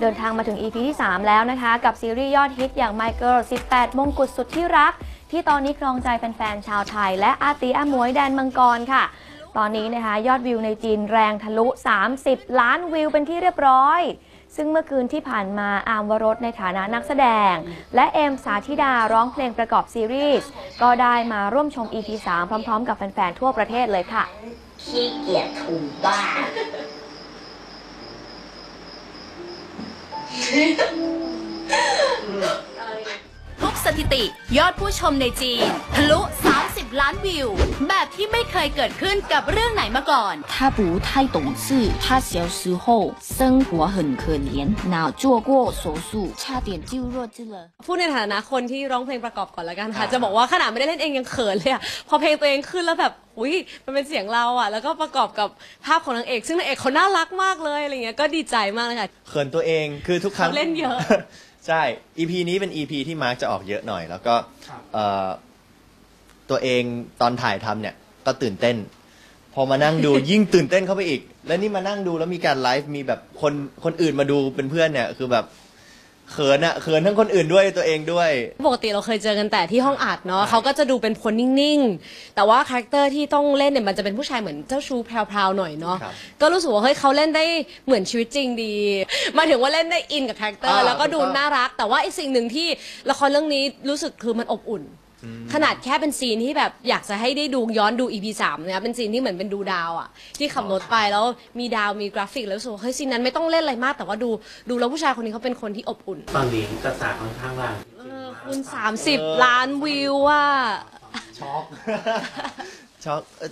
เดินทางมาถึง EP ที่ 3 แล้วนะคะ กับซีรีส์ยอดฮิตอย่าง My Girl 18 มงกุฎสุดที่รัก ที่ตอนนี้ครองใจแฟนๆ ชาวไทย และอาตีอาหมวยแดนมังกรค่ะ ตอนนี้นะคะยอดวิวในจีนแรงทะลุ 30 ล้านวิวเป็นที่เรียบร้อย ซึ่งเมื่อคืนที่ผ่านมาอามวรสในฐานะนักแสดง และเอมสาธิดาร้องเพลงประกอบซีรีส์ก็ได้มาร่วมชม EP 3 พร้อม ๆ กับแฟนๆ ทั่วประเทศเลยค่ะขี้เกียจถูบ้าน ทุบสถิติยอดผู้ชมในจีน ทะลุ 30 ล้านวิว แบบที่ไม่เคยเกิดขึ้นกับเรื่องไหนมาก่อน 他不太懂事，他小时候生活很可怜，脑做过手术，差点就弱智了。 พูดในฐานะคนที่ร้องเพลงประกอบก่อนแล้วกันค่ะ จะบอกว่าขนาดไม่ได้เล่นเองยังเขินเลยอะพอเพลงตัวเองขึ้นแล้วแบบอุ้ยมันเป็นเสียงเราอะแล้วก็ประกอบกับภาพของนางเอก ซึ่งนางเอกเขาน่ารักมากเลยอะไรเงี้ยก็ดีใจมากเลยค่ะ เขินตัวเองคือทุกครั้ง เขาเล่นเยอะ ใช่ EP นี้เป็น EP ที่มาร์กจะออกเยอะหน่อย แล้วก็เอ่อ ตัวเองตอนถ่ายทำเนี่ยก็ตื่นเต้น พอมานั่งดู ยิ่งตื่นเต้นเข้าไปอีก แล้วนี่มานั่งดูแล้วมีการไลฟ์มีแบบคนคนอื่นมาดูเป็นเพื่อนเนี่ยคือแบบเขินอะเขินทั้งคนอื่นด้วยตัวเองด้วย ปกติเราเคยเจอกันแต่ที่ห้องอัดเนาะเขาก็จะดูเป็นคนนิ่งๆ แต่ว่า character ที่ต้องเล่นเนี่ยมันจะเป็นผู้ชายเหมือนเจ้าชู้แพรวๆหน่อยเนาะครับก็รู้สึกว่าเฮ้ยเขาเล่นได้เหมือนชีวิตจริงดีหมายถึงว่าเล่นได้อินกับ character อ่าแล้วก็ดูถูกต้อง น่ารัก แต่ว่าไอ้สิ่งหนึ่งที่ละครเรื่องนี้รู้สึกคือมันอบอุ่น ขนาดแค่เป็นซีนที่แบบอยากจะให้ได้ดูย้อนดู EP 3เนี่ยเป็นซีนที่เหมือนเป็นดูดาวอะที่ขับรถไปแล้วมีดาวมีกราฟิกแล้วรู้สึกว่าเฮ้ยซีนนั้นไม่ต้องเล่นอะไรมากแต่ว่าดูดูแล้วผู้ชายคนนี้เขาเป็นคนที่อบอุ่นตอนนี้กระแสค่อนข้างแรงเออคุณ30ล้านวิวว่าช็อกช็อกเอ่อ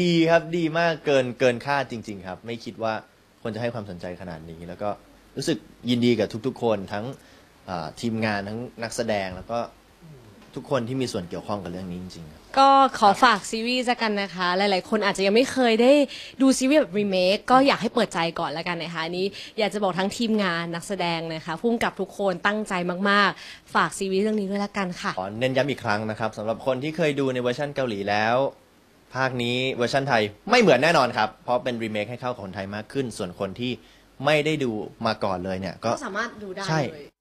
ดีครับดีมากเกินเกินคาดจริง ๆ ครับ ไม่คิดว่าคนจะให้ความสนใจขนาดนี้ แล้วก็รู้สึกยินดีกับทุกๆ คนทั้งอ่าทีมงานทั้งนักแสดงแล้วก็ ทุกคนที่มีส่วนเกี่ยวข้องกับเรื่องนี้จริงๆครับ ก็ขอฝากซีรีส์ละกันนะคะ หลายๆ คนอาจจะยังไม่เคยได้ดูซีรีส์แบบรีเมคก็อยากให้เปิดใจก่อนละกันนะคะอันนี้อยากจะบอกทั้งทีมงานนักแสดงนะคะผู้กำกับทุกคนตั้งใจมากๆ ฝากซีรีส์เรื่องนี้ด้วยละกันค่ะ ขอเน้นย้ำอีกครั้งนะครับสำหรับคนที่เคยดูในเวอร์ชันเกาหลีแล้ว ภาคนี้เวอร์ชันไทยไม่เหมือนแน่นอนครับ เพราะเป็นรีเมคให้เข้ากับคนไทยมากขึ้น ส่วนคนที่ไม่ได้ดูมาก่อนเลยเนี่ยก็ก็สามารถดูได้ใช่เลย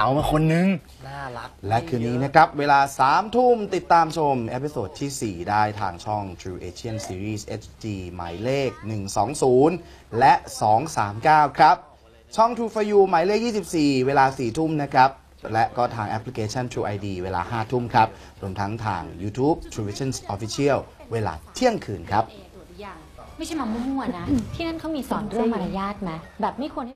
เอามาคนนึง น่ารัก และคืนนี้นะครับ เวลา 3 ทุ่มติดตามชม episode ที่ 4 ได้ทางช่อง True Asian Series HD หมายเลข 120 และ 239 ครับ ช่อง True for You หมายเลข 24 เวลา 4 ทุ่มนะครับ และก็ทางแอปพลิเคชัน True ID เวลา 5 ทุ่มครับ รวมทั้งทาง YouTube True Vision Official เวลาเที่ยงคืนครับ ไม่ใช่มามั่วๆนะ ที่นั่นเขามีสอนเรื่องมารยาทไหมแบบไม่ควรให้